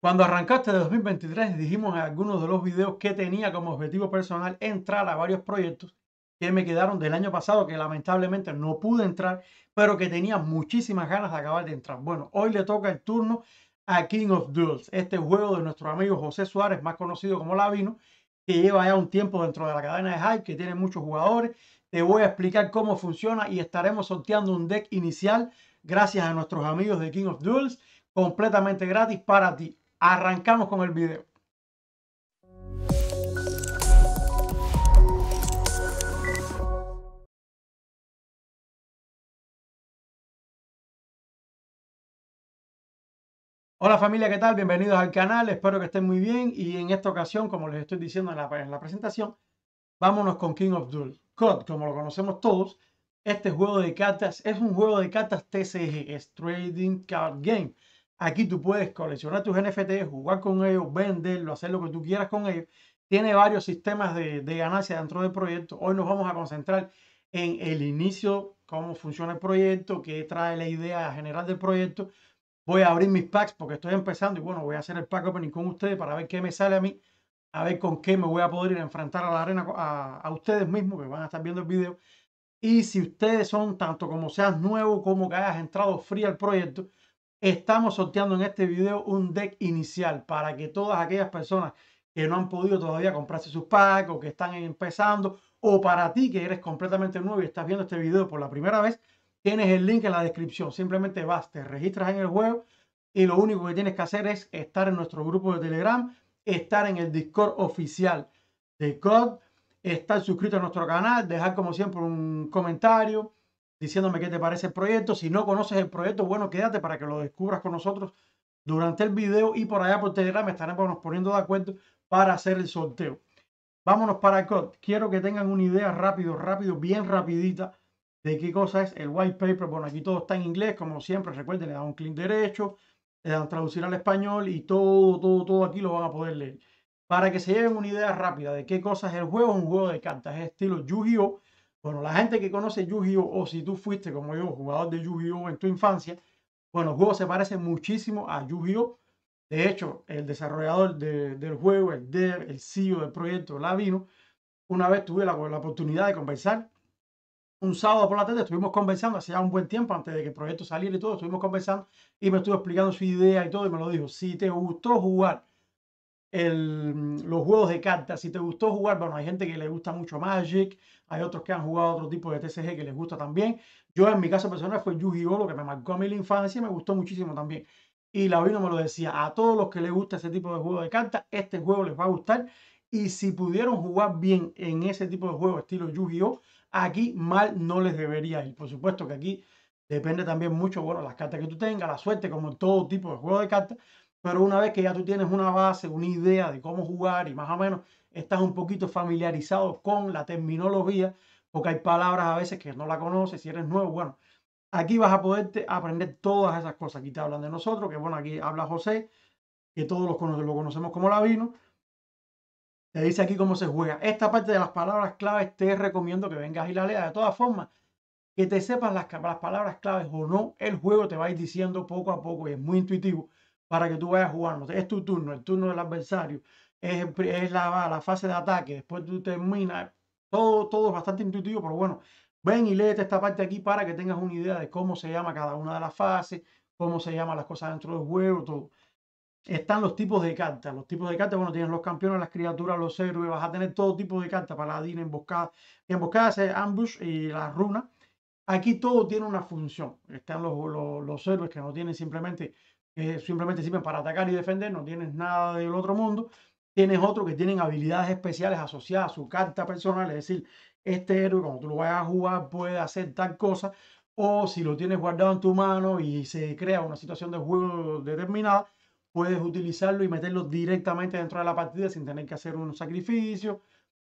Cuando arrancaste de 2023 dijimos en algunos de los videos que tenía como objetivo personal entrar a varios proyectos que me quedaron del año pasado que lamentablemente no pude entrar, pero que tenía muchísimas ganas de acabar de entrar. Bueno, hoy le toca el turno a King of Duels, este juego de nuestro amigo José Suárez, más conocido como Lavino, que lleva ya un tiempo dentro de la cadena de Hype, que tiene muchos jugadores. Te voy a explicar cómo funciona y estaremos sorteando un deck inicial gracias a nuestros amigos de King of Duels, completamente gratis para ti. Arrancamos con el video. Hola familia, ¿qué tal? Bienvenidos al canal, espero que estén muy bien y en esta ocasión, como les estoy diciendo en la, presentación, vámonos con King of Duel. COD, como lo conocemos todos, este juego de cartas es un juego de cartas TCG, es Trading Card Game. Aquí tú puedes coleccionar tus NFT, jugar con ellos, venderlo, hacer lo que tú quieras con ellos. Tiene varios sistemas de, ganancia dentro del proyecto. Hoy nos vamos a concentrar en el inicio, cómo funciona el proyecto, qué trae la idea general del proyecto. Voy a abrir mis packs porque estoy empezando y bueno, voy a hacer el pack opening con ustedes para ver qué me sale a mí, a ver con qué me voy a poder ir a enfrentar a la arena a, ustedes mismos que van a estar viendo el video. Y si ustedes son tanto como seas nuevo como que hayas entrado frío al proyecto, Estamos sorteando en este video un deck inicial para que todas aquellas personas que no han podido todavía comprarse sus packs o que están empezando o para ti que eres completamente nuevo y estás viendo este video por la primera vez, tienes el link en la descripción. Simplemente vas, te registras en el juego y lo único que tienes que hacer es estar en nuestro grupo de Telegram, estar en el Discord oficial de COD, estar suscrito a nuestro canal, dejar como siempre un comentario, diciéndome qué te parece el proyecto. Si no conoces el proyecto, bueno, quédate para que lo descubras con nosotros durante el video y por allá por Telegram estaremos poniendo de acuerdo para hacer el sorteo. Vámonos para el code. Quiero que tengan una idea rápido, rápido, bien rapidita de qué cosa es el white paper. Bueno, aquí todo está en inglés, como siempre. Recuerden, le dan un clic derecho, le dan traducir al español y todo, todo, todo aquí lo van a poder leer. Para que se lleven una idea rápida de qué cosa es el juego, un juego de cartas, es estilo Yu-Gi-Oh! Bueno, la gente que conoce Yu-Gi-Oh! o si tú fuiste como yo, jugador de Yu-Gi-Oh! en tu infancia, bueno, el juego se parece muchísimo a Yu-Gi-Oh! De hecho, el desarrollador del juego, el dev, el CEO del proyecto, Lavino, una vez tuve la, oportunidad de conversar. Un sábado por la tarde estuvimos conversando, hace ya un buen tiempo, antes de que el proyecto saliera y todo, estuvimos conversando y me estuvo explicando su idea y todo, y me lo dijo, si te gustó jugar el, los juegos de cartas. Si te gustó jugar, bueno, hay gente que le gusta mucho Magic, hay otros que han jugado otro tipo de TCG que les gusta también. Yo en mi caso personal fue Yu-Gi-Oh! lo que me marcó a mí la infancia y me gustó muchísimo también. Y la vino me lo decía, a todos los que les gusta ese tipo de juego de cartas, este juego les va a gustar. Y si pudieron jugar bien en ese tipo de juego estilo Yu-Gi-Oh! Aquí mal no les debería ir. Por supuesto que aquí depende también mucho, bueno, las cartas que tú tengas, la suerte, como en todo tipo de juego de cartas. Pero una vez que ya tú tienes una base, una idea de cómo jugar y más o menos estás un poquito familiarizado con la terminología, porque hay palabras a veces que no la conoces, si eres nuevo, bueno, aquí vas a poder aprender todas esas cosas. Aquí te hablan de nosotros, que bueno, aquí habla José, que todos los lo conocemos como Lavino. Te dice aquí cómo se juega. Esta parte de las palabras claves te recomiendo que vengas y la leas. De todas formas, que te sepas las, las palabras claves o no, el juego te va a ir diciendo poco a poco y es muy intuitivo para que tú vayas jugando. Es tu turno, el turno del adversario, es, es la, la, fase de ataque, después tú terminas. Todo, todo es bastante intuitivo, pero bueno, ven y léete esta parte aquí para que tengas una idea de cómo se llama cada una de las fases, cómo se llaman las cosas dentro del juego, todo. Están los tipos de cartas. Los tipos de cartas, bueno, tienes los campeones, las criaturas, los héroes, vas a tener todo tipo de cartas, paladín, emboscada. Emboscada es ambush y las runas. Aquí todo tiene una función. Están los, los, los héroes que no tienen simplemente simplemente sirven para atacar y defender, no tienes nada del otro mundo. Tienes otro que tienen habilidades especiales asociadas a su carta personal, es decir, este héroe cuando tú lo vayas a jugar puede hacer tal cosa, o si lo tienes guardado en tu mano y se crea una situación de juego determinada, puedes utilizarlo y meterlo directamente dentro de la partida sin tener que hacer un sacrificio.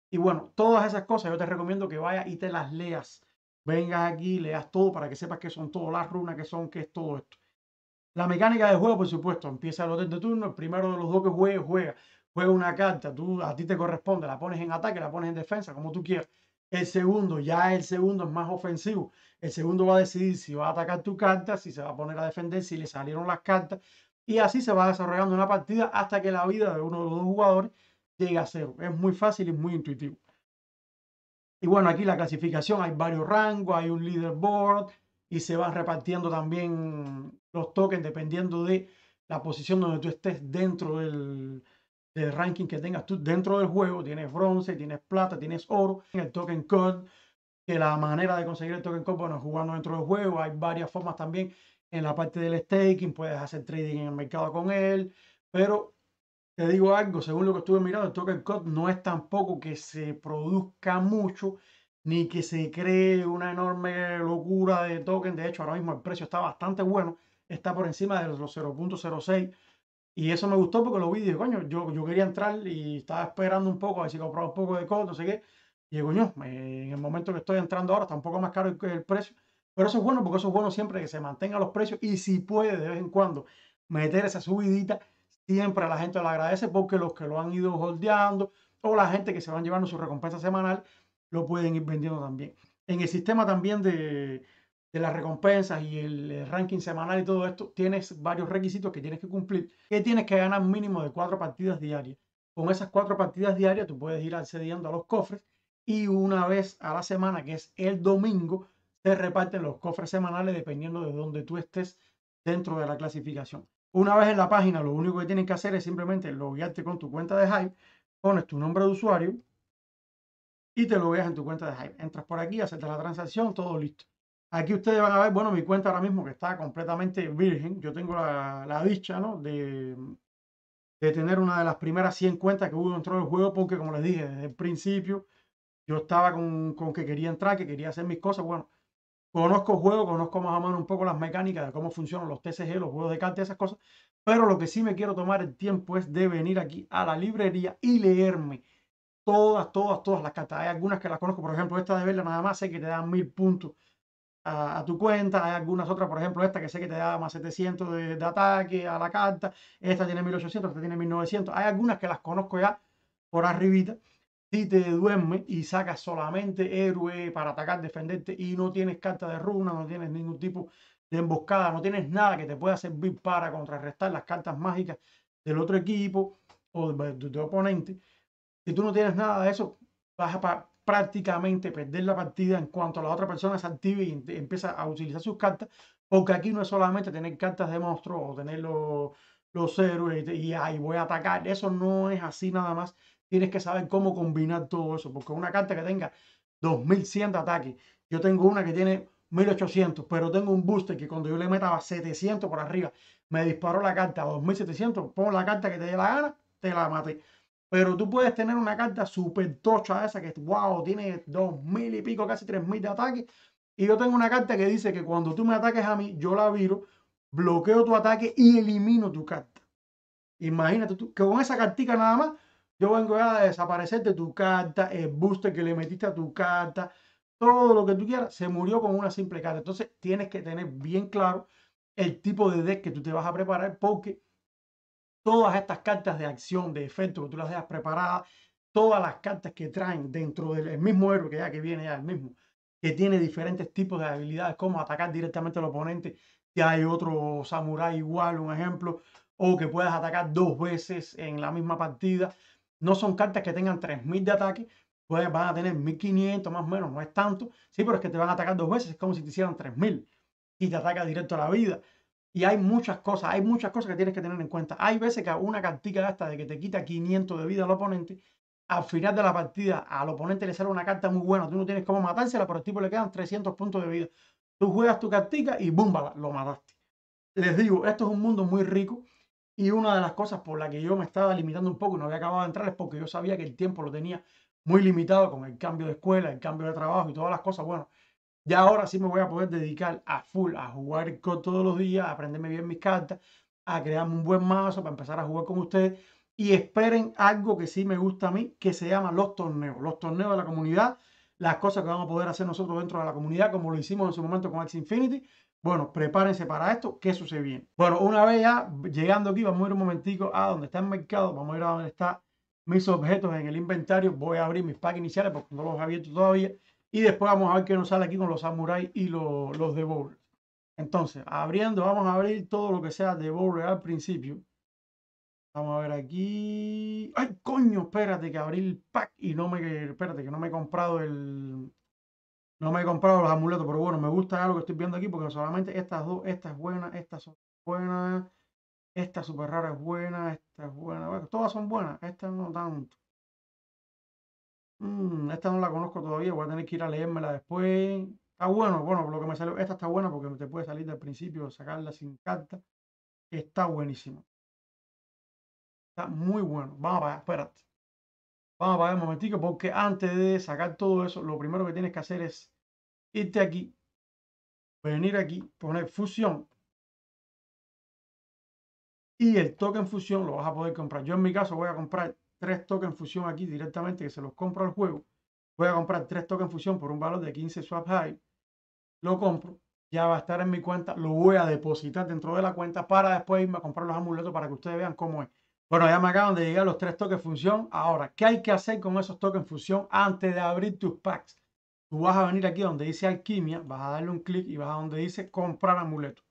Y bueno, todas esas cosas yo te recomiendo que vayas y te las leas. Vengas aquí, leas todo para que sepas qué son todas las runas, qué son, qué es todo esto. La mecánica de juego, por supuesto, empieza el hotel de turno, el primero de los dos que juegue, juega. Juega una carta, tú, a ti te corresponde, la pones en ataque, la pones en defensa, como tú quieras. El segundo, ya el segundo es más ofensivo. El segundo va a decidir si va a atacar tu carta, si se va a poner a defender, si le salieron las cartas. Y así se va desarrollando una partida hasta que la vida de uno de los dos jugadores llegue a cero. Es muy fácil y muy intuitivo. Y bueno, aquí la clasificación, hay varios rangos, hay un leaderboard y se van repartiendo también los tokens dependiendo de la posición donde tú estés dentro del, ranking que tengas tú dentro del juego. Tienes bronce, tienes plata, tienes oro, el token code, que la manera de conseguir el token code, bueno, jugando dentro del juego, hay varias formas también en la parte del staking, puedes hacer trading en el mercado con él, pero te digo algo, según lo que estuve mirando, el token code no es tampoco que se produzca mucho, ni que se cree una enorme locura de token. De hecho, ahora mismo el precio está bastante bueno, está por encima de los 0.06. Y eso me gustó porque lo vi y dije, coño, yo, yo quería entrar y estaba esperando un poco a ver si compraba un poco de code, no sé qué. Y coño, en el momento que estoy entrando ahora está un poco más caro el, el precio. Pero eso es bueno porque eso es bueno siempre que se mantengan los precios y si puede de vez en cuando meter esa subidita, siempre la gente lo agradece porque los que lo han ido holdeando o la gente que se van llevando su recompensa semanal lo pueden ir vendiendo también. En el sistema también de, de las recompensas y el ranking semanal y todo esto, tienes varios requisitos que tienes que cumplir, que tienes que ganar mínimo de cuatro partidas diarias. Con esas cuatro partidas diarias tú puedes ir accediendo a los cofres y una vez a la semana, que es el domingo, se reparten los cofres semanales dependiendo de dónde tú estés dentro de la clasificación. Una vez en la página, lo único que tienes que hacer es simplemente loguearte con tu cuenta de Hype, pones tu nombre de usuario y te lo veas en tu cuenta de Hype. Entras por aquí, haces la transacción, todo listo. Aquí ustedes van a ver, bueno, mi cuenta ahora mismo que está completamente virgen. Yo tengo la, dicha, ¿no? De, de tener una de las primeras 100 cuentas que hubo dentro del juego porque, como les dije, desde el principio yo estaba con, con que quería entrar, que quería hacer mis cosas. Bueno, Conozco el juego, conozco más o menos un poco las mecánicas de cómo funcionan los TCG, los juegos de cartas, esas cosas. Pero lo que sí me quiero tomar el tiempo es de venir aquí a la librería y leerme todas, todas, todas las cartas. Hay algunas que las conozco, por ejemplo, esta de verla nada más sé que te dan mil puntos a, tu cuenta. Hay algunas otras, por ejemplo, esta que sé que te da más 700 de, ataque a la carta. Esta tiene 1800, esta tiene 1900. Hay algunas que las conozco ya por arribita si te duermes y sacas solamente héroe para atacar, defenderte y no tienes carta de runa, no tienes ningún tipo de emboscada, no tienes nada que te pueda servir para contrarrestar las cartas mágicas del otro equipo o de, tu oponente, si tú no tienes nada de eso, vas a prácticamente perder la partida en cuanto a la otra persona se active y empieza a utilizar sus cartas, porque aquí no es solamente tener cartas de monstruos o tener los, los héroes y, ahí voy a atacar, eso no es así nada más tienes que saber cómo combinar todo eso, porque una carta que tenga 2100 de ataque, yo tengo una que tiene 1800, pero tengo un booster que cuando yo le metaba 700 por arriba, me disparó la carta a 2700, pongo la carta que te dé la gana, te la maté. Pero tú puedes tener una carta súper tocha esa que, wow, tiene 2000 y pico, casi 3000 de ataque. Y yo tengo una carta que dice que cuando tú me ataques a mí, yo la viro, bloqueo tu ataque y elimino tu carta. Imagínate tú, que con esa cartica nada más, yo vengo a desaparecer de tu carta, el booster que le metiste a tu carta, todo lo que tú quieras, se murió con una simple carta. Entonces tienes que tener bien claro el tipo de deck que tú te vas a preparar porque todas estas cartas de acción, de efecto que tú las dejas preparadas, todas las cartas que traen dentro del mismo héroe que ya que viene ya el mismo, que tiene diferentes tipos de habilidades como atacar directamente al oponente, si hay otro samurái igual, un ejemplo, o que puedas atacar dos veces en la misma partida no son cartas que tengan 3000 de ataque, pues van a tener 1500 más o menos, no es tanto, sí, pero es que te van a atacar dos veces, es como si te hicieran 3000 y te ataca directo a la vida. Y hay muchas cosas, hay muchas cosas que tienes que tener en cuenta. Hay veces que una cartica esta de que te quita 500 de vida al oponente, al final de la partida al oponente le sale una carta muy buena, tú no tienes cómo matársela, pero al tipo le quedan 300 puntos de vida. Tú juegas tu cartica y ¡bumba! lo mataste. Les digo, esto es un mundo muy rico y una de las cosas por la que yo me estaba limitando un poco y no había acabado de entrar es porque yo sabía que el tiempo lo tenía muy limitado con el cambio de escuela, el cambio de trabajo y todas las cosas. Bueno, ya ahora sí me voy a poder dedicar a full, a jugar con todos los días, a aprenderme bien mis cartas, a crearme un buen mazo para empezar a jugar con ustedes. Y esperen algo que sí me gusta a mí, que se llama los torneos. Los torneos de la comunidad, las cosas que vamos a poder hacer nosotros dentro de la comunidad, como lo hicimos en su momento con X Infinity. Bueno, prepárense para esto, que eso se viene. Bueno, una vez ya llegando aquí, vamos a ir un momentico a donde está el mercado, vamos a ir a donde están mis objetos en el inventario. Voy a abrir mis packs iniciales porque no los he abierto todavía. Y después vamos a ver qué nos sale aquí con los samuráis y los, de Entonces, abriendo, vamos a abrir todo lo que sea de Border al principio. Vamos a ver aquí. ¡Ay, coño! Espérate que abrí el pack y no me. Espérate, que no me he comprado el. No me he comprado los amuletos, pero bueno, me gusta lo que estoy viendo aquí porque solamente estas dos, esta es buena, estas son buenas, esta super rara es buena, esta es buena. todas son buenas, esta no tanto. Mm, esta no la conozco todavía, voy a tener que ir a leérmela después. Está bueno, bueno, lo que me salió, esta está buena porque te puede salir del principio, sacarla sin carta. Está buenísima. Está muy bueno. Vamos a ver, espérate. Vamos a ver un momentico porque antes de sacar todo eso, lo primero que tienes que hacer es irte aquí, venir aquí, poner fusión y el token fusión lo vas a poder comprar. Yo en mi caso voy a comprar tres tokens fusión aquí directamente que se los compro al juego. Voy a comprar tres tokens fusión por un valor de 15 swap high. Lo compro, ya va a estar en mi cuenta, lo voy a depositar dentro de la cuenta para después irme a comprar los amuletos para que ustedes vean cómo es. Bueno, ya me acaban de llegar los tres tokens fusión. Ahora, ¿qué hay que hacer con esos tokens fusión antes de abrir tus packs? Tú vas a venir aquí donde dice alquimia, vas a darle un clic y vas a donde dice comprar amuleto.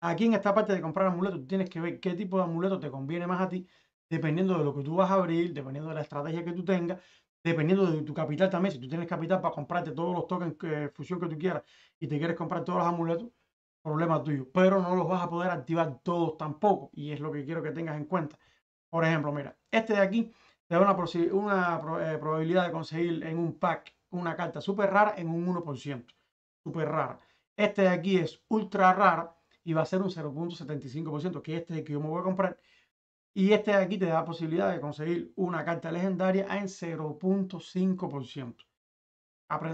Aquí en esta parte de comprar amuleto, tú tienes que ver qué tipo de amuleto te conviene más a ti, dependiendo de lo que tú vas a abrir, dependiendo de la estrategia que tú tengas, dependiendo de tu capital también. Si tú tienes capital para comprarte todos los tokens de fusión que tú quieras y te quieres comprar todos los amuletos, problema tuyo. Pero no los vas a poder activar todos tampoco. Y es lo que quiero que tengas en cuenta. Por ejemplo, mira, este de aquí te da una, una eh, probabilidad de conseguir en un pack una carta súper rara en un 1%. Súper rara. Este de aquí es ultra rara y va a ser un 0.75%, que este es el que yo me voy a comprar. Y este de aquí te da la posibilidad de conseguir una carta legendaria en 0.5%.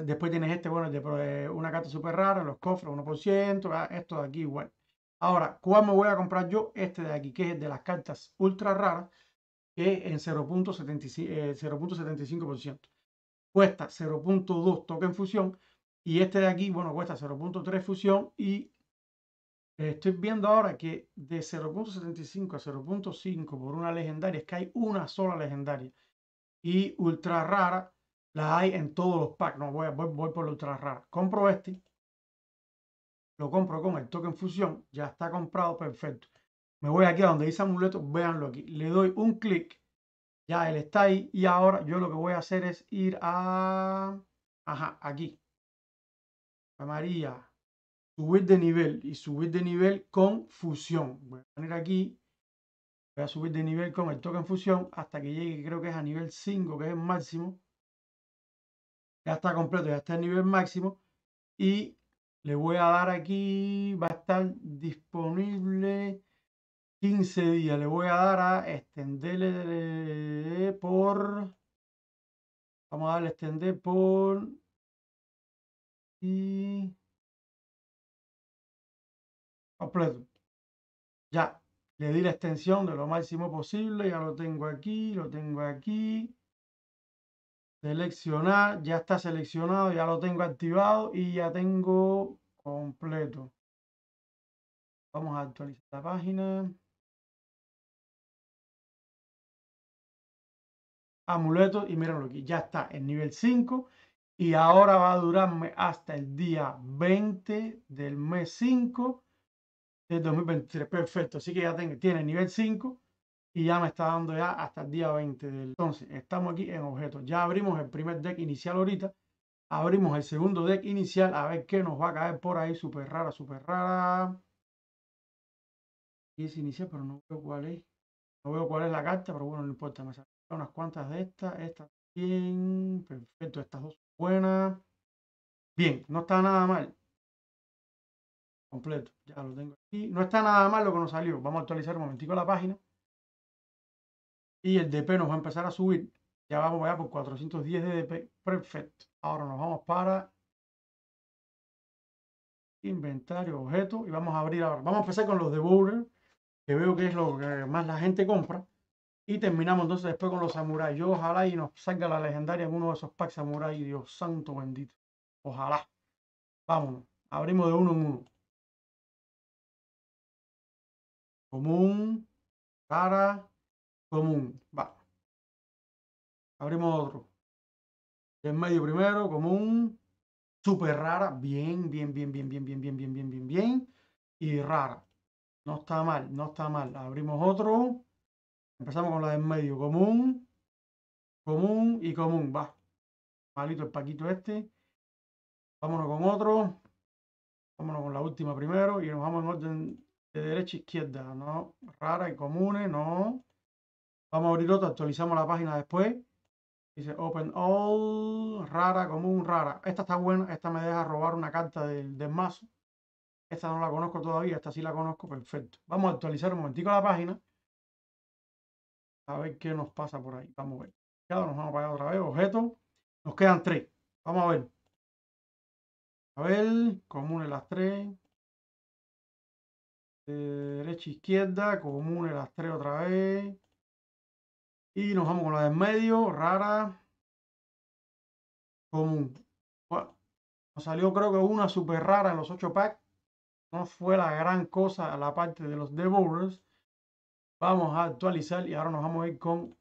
Después tienes este, bueno, de una carta súper rara, los cofres 1%, esto de aquí igual. Ahora, ¿cuál me voy a comprar yo? Este de aquí, que es de las cartas ultra raras, que en 0.75%. Eh, cuesta 0.2 token fusión y este de aquí, bueno, cuesta 0.3 fusión y estoy viendo ahora que de 0.75 a 0.5 por una legendaria es que hay una sola legendaria y ultra rara la hay en todos los packs. No, voy, voy, voy por la ultra rara. Compro este, lo compro con el token fusión, ya está comprado, perfecto. Me voy aquí a donde dice amuleto, véanlo aquí. Le doy un clic ya él está ahí y ahora yo lo que voy a hacer es ir a... Ajá, aquí. María. Subir de nivel y subir de nivel con fusión. Voy a poner aquí. Voy a subir de nivel con el token fusión hasta que llegue, creo que es a nivel 5, que es el máximo. Ya está completo, ya está el nivel máximo. Y le voy a dar aquí, va a estar disponible 15 días. Le voy a dar a extenderle por... Vamos a darle extender por... Y... Completo. Ya. Le di la extensión de lo máximo posible. Ya lo tengo aquí, lo tengo aquí. Seleccionar. Ya está seleccionado, ya lo tengo activado y ya tengo completo. Vamos a actualizar la página. amuletos y mírenlo aquí, ya está en nivel 5 y ahora va a durarme hasta el día 20 del mes 5 del 2023. Perfecto, así que ya tiene nivel 5 y ya me está dando ya hasta el día 20 del... Entonces, estamos aquí en objetos. Ya abrimos el primer deck inicial ahorita. Abrimos el segundo deck inicial a ver qué nos va a caer por ahí. Súper rara, súper rara. Y es inicial, pero no veo cuál es. No veo cuál es la carta, pero bueno, no importa. Me unas cuantas de estas, estas bien, perfecto, estas dos buenas. Bien, no está nada mal. Completo, ya lo tengo aquí. No está nada mal lo que nos salió. Vamos a actualizar un momentico la página. Y el DP nos va a empezar a subir. Ya vamos allá por 410 de DP. Perfecto. Ahora nos vamos para inventario, objeto y vamos a abrir ahora. Vamos a empezar con los de Border, que veo que es lo que más la gente compra. Y terminamos entonces después con los samuráis. Yo ojalá y nos salga la legendaria en uno de esos packs samuráis. Dios santo bendito. Ojalá. Vámonos. Abrimos de uno en uno. Común. Cara. Común. Va. Abrimos otro. En medio primero. Común. Súper rara. Bien, bien, bien, bien, bien, bien, bien, bien, bien, bien, bien. y rara. No está mal, no está mal. Abrimos otro. Empezamos con la del medio. Común, común y común. Va. Malito el paquito este. Vámonos con otro. Vámonos con la última primero y nos vamos en orden de derecha a izquierda. No, rara y comunes, no. Vamos a abrir otra, actualizamos la página después. Dice Open All, rara, común, rara. Esta está buena, esta me deja robar una carta del, del mazo. Esta no la conozco todavía, esta sí la conozco, perfecto. Vamos a actualizar un momentico la página. A ver qué nos pasa por ahí. Vamos a ver. Nos vamos a pagar otra vez. Objetos. Nos quedan tres. Vamos a ver. A ver, comunes las tres. Derecha, izquierda, comunes las tres otra vez. Y nos vamos con la del medio, rara. Común. Bueno, nos salió creo que una super rara en los 8 packs no fue la gran cosa la parte de los Devourers. Vamos a actualizar y ahora nos vamos a ir con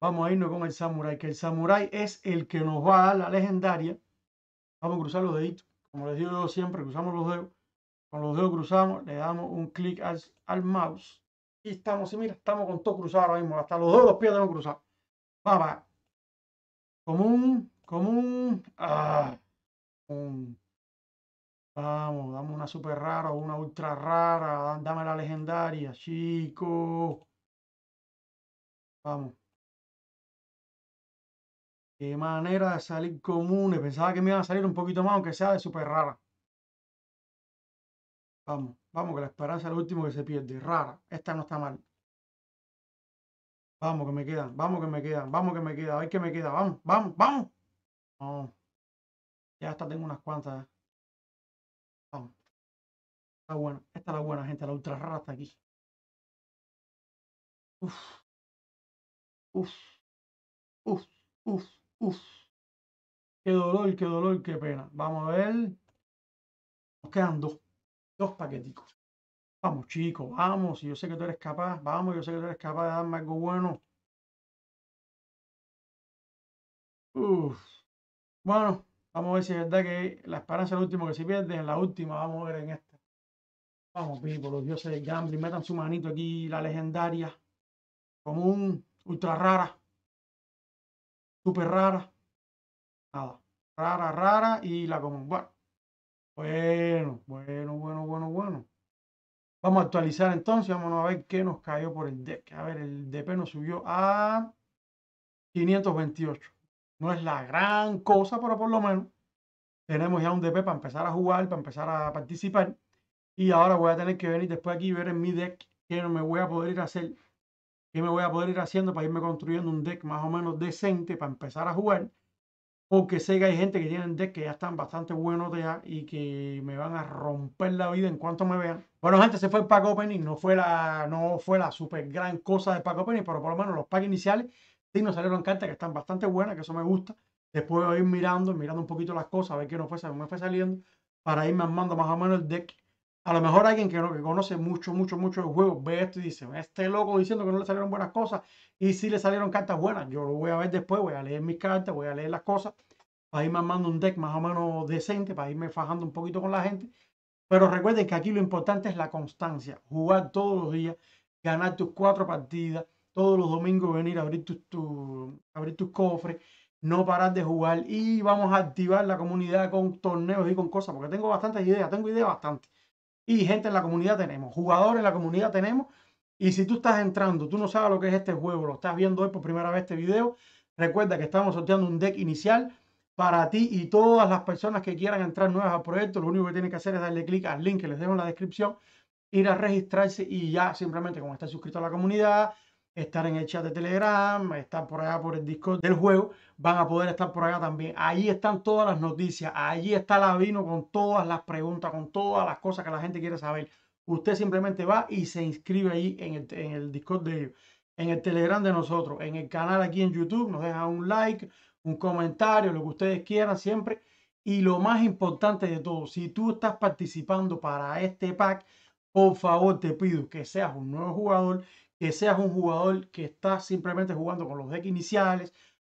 vamos a irnos con el Samurai, que el Samurai es el que nos va a dar la legendaria. Vamos a cruzar los deditos. Como les digo yo siempre, cruzamos los dedos. Con los dedos cruzamos, le damos un clic al, mouse y estamos, y mira, estamos con todo cruzado ahora mismo. Hasta los dedos los pies tenemos cruzados. Vamos. Común, común. Ah, un Vamos, dame una super rara o una ultra rara. Dame la legendaria, chico. Vamos. Qué manera de salir común. Pensaba que me iban a salir un poquito más, aunque sea de super rara. Vamos, vamos, que la esperanza es lo último que se pierde. Rara. Esta no está mal. Vamos, que me quedan. Vamos, que me quedan. Vamos, que me queda. A ver qué me queda. Vamos, vamos, vamos. Ya hasta tengo unas cuantas. Vamos. Está bueno. Esta es la buena, gente. La ultra rara está aquí. Uf. Uf. Uf. Uf. Uf. Qué dolor, qué dolor, qué pena. Vamos a ver. Nos quedan dos. Dos paqueticos. Vamos, chicos, vamos. Yo sé que tú eres capaz. Vamos, yo sé que tú eres capaz de darme algo bueno. Uf. Bueno, Vamos a ver si es verdad que la esperanza es el último que se pierde. En la última, vamos a ver en esta. Vamos, people, los dioses del gambling. Metan su manito aquí, la legendaria. Común, ultra rara. Super rara. Nada. Rara, rara y la común. Bueno. Bueno, bueno, bueno, bueno, bueno. Vamos a actualizar entonces. Vamos a ver qué nos cayó por el deck. A ver, el DP nos subió a 528. No es la gran cosa, pero por lo menos tenemos ya un DP para empezar a jugar, para empezar a participar. Y ahora voy a tener que venir después aquí y ver en mi deck qué me voy a poder ir a hacer, qué me voy a poder ir haciendo para irme construyendo un deck más o menos decente para empezar a jugar. Porque sé que hay gente que tienen deck que ya están bastante buenos ya y que me van a romper la vida en cuanto me vean. Bueno, gente, se fue el pack opening. No fue la, no fue la super gran cosa de pack opening, pero por lo menos los packs iniciales Sí, nos salieron cartas que están bastante buenas, que eso me gusta. Después voy a ir mirando, mirando un poquito las cosas, a ver qué nos fue, me fue saliendo, para irme armando más o menos el deck. A lo mejor alguien que, que conoce mucho, mucho, mucho el juego ve esto y dice, este loco diciendo que no le salieron buenas cosas y sí le salieron cartas buenas. Yo lo voy a ver después, voy a leer mis cartas, voy a leer las cosas, para irme armando un deck más o menos decente, para irme fajando un poquito con la gente. Pero recuerden que aquí lo importante es la constancia, jugar todos los días, ganar tus cuatro partidas, todos los domingos venir a abrir tus, abrir tus cofres, no parar de jugar y vamos a activar la comunidad con torneos y con cosas, porque tengo bastantes ideas, tengo ideas bastante. Y gente en la comunidad tenemos, jugadores en la comunidad tenemos. Y si tú estás entrando, tú no sabes lo que es este juego, lo estás viendo hoy por primera vez este video, recuerda que estamos sorteando un deck inicial para ti y todas las personas que quieran entrar nuevas al proyecto. Lo único que tienen que hacer es darle clic al link que les dejo en la descripción, ir a registrarse y ya simplemente como estás suscrito a la comunidad, estar en el chat de Telegram, estar por allá por el Discord del juego, van a poder estar por allá también. Ahí están todas las noticias, allí está la vino con todas las preguntas, con todas las cosas que la gente quiere saber. Usted simplemente va y se inscribe ahí en el, en el Discord de ellos, en el Telegram de nosotros, en el canal aquí en YouTube, nos deja un like, un comentario, lo que ustedes quieran siempre. Y lo más importante de todo, si tú estás participando para este pack, por favor te pido que seas un nuevo jugador que seas un jugador que está simplemente jugando con los decks iniciales,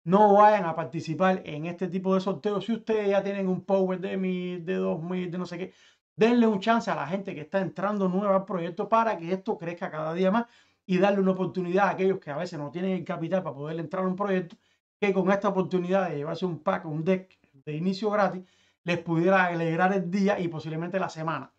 no vayan a participar en este tipo de sorteos. Si ustedes ya tienen un power de mil, de dos mil, de no sé qué, Denle un chance a la gente que está entrando nueva al proyecto para que esto crezca cada día más y darle una oportunidad a aquellos que a veces no tienen el capital para poder entrar a un proyecto, que con esta oportunidad de llevarse un pack, un deck de inicio gratis, les pudiera alegrar el día y posiblemente la semana.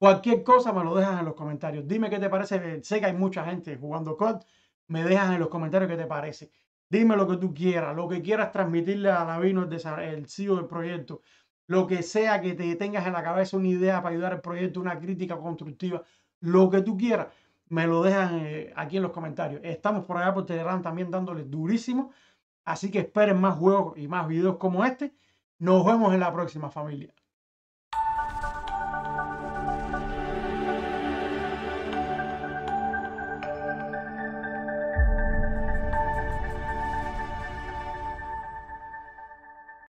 Cualquier cosa me lo dejas en los comentarios. Dime qué te parece. Sé que hay mucha gente jugando COD. Me dejas en los comentarios qué te parece. Dime lo que tú quieras, lo que quieras transmitirle a Lavino, el, CEO del proyecto, lo que sea que te tengas en la cabeza una idea para ayudar al proyecto, una crítica constructiva, lo que tú quieras, me lo dejan eh, aquí en los comentarios. Estamos por allá por Telegram también dándole durísimo. Así que esperen más juegos y más videos como este. Nos vemos en la próxima familia.